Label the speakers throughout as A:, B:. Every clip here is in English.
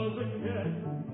A: Because again,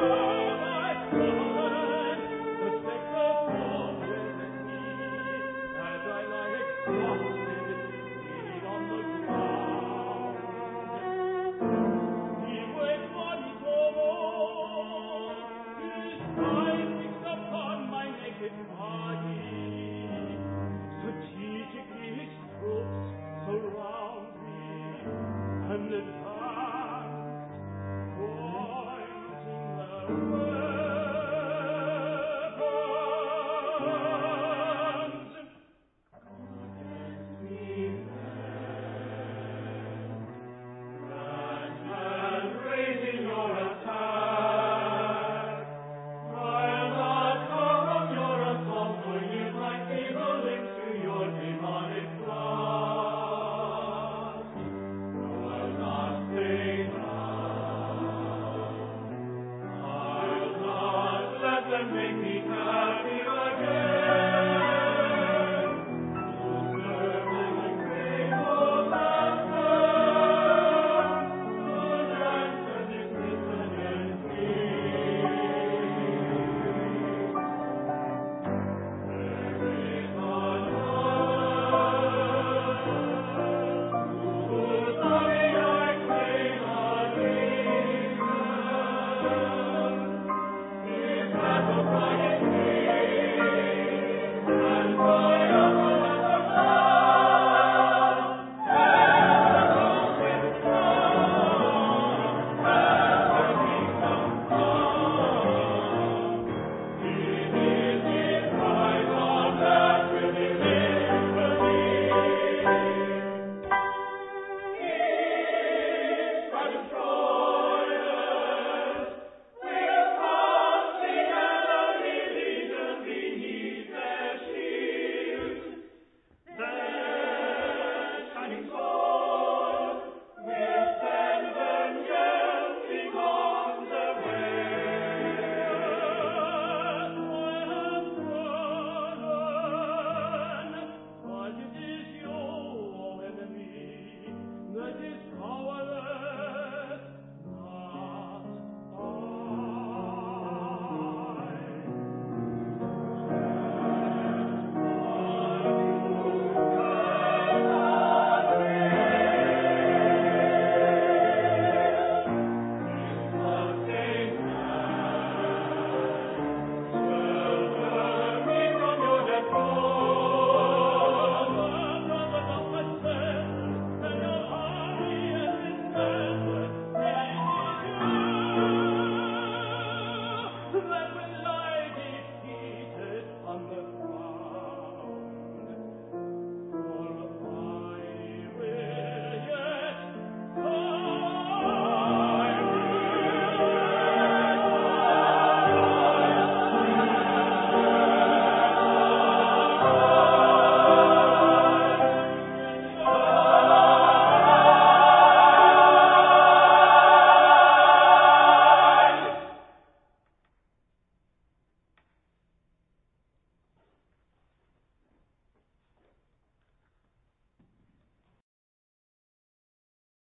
A: Oh.